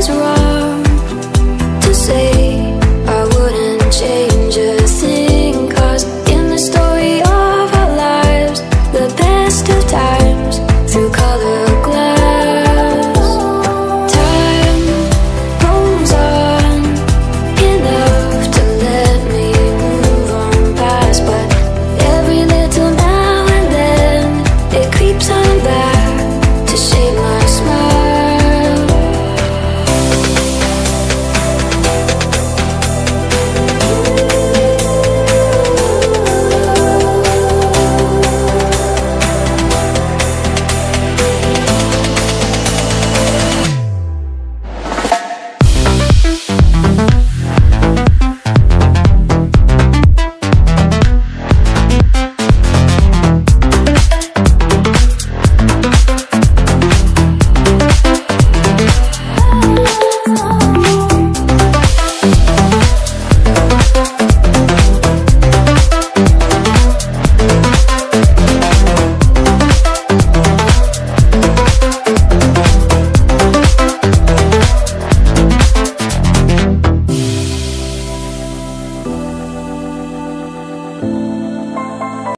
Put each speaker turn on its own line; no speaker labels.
was wrong.